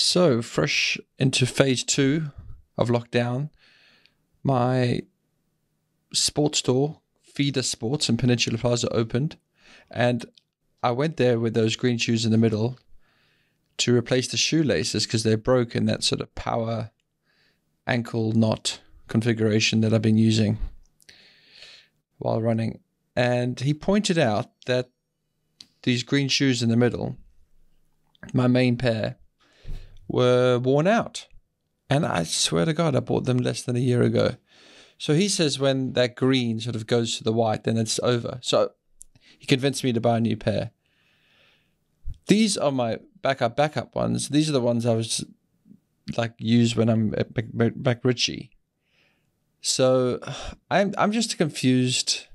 So, fresh into phase two of lockdown, my sports store, Feeder Sports in Peninsula Plaza, opened. And I went there with those green shoes in the middle to replace the shoelaces because they're broken, that sort of power ankle knot configuration that I've been using while running. And he pointed out that these green shoes in the middle, my main pair, were worn out. And I swear to God, I bought them less than a year ago. So he says when that green sort of goes to the white, then it's over. So he convinced me to buy a new pair. These are my backup backup ones. These are the ones I was like use when I'm at MacRitchie. So I'm I'm just confused.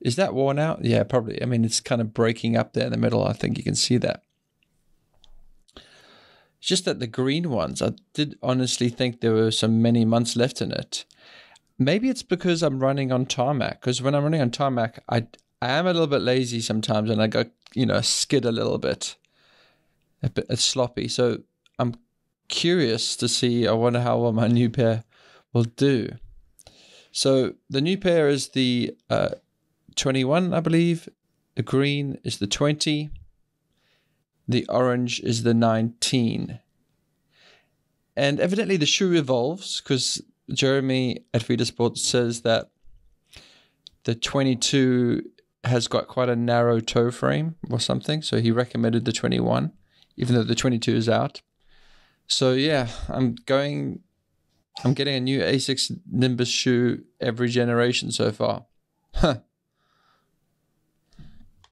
Is that worn out? Yeah, probably. I mean, it's kind of breaking up there in the middle. I think you can see that. It's just that the green ones, I did honestly think there were some many months left in it. Maybe it's because I'm running on tarmac. Because when I'm running on tarmac, I I am a little bit lazy sometimes, and I go you know skid a little bit, a bit sloppy. So I'm curious to see. I wonder how well my new pair will do. So the new pair is the uh, 21, I believe. The green is the 20. The orange is the 19. And evidently the shoe evolves because Jeremy at Feeder Sports says that the 22 has got quite a narrow toe frame or something. So he recommended the 21, even though the 22 is out. So yeah, I'm going, I'm getting a new Asics Nimbus shoe every generation so far. Huh.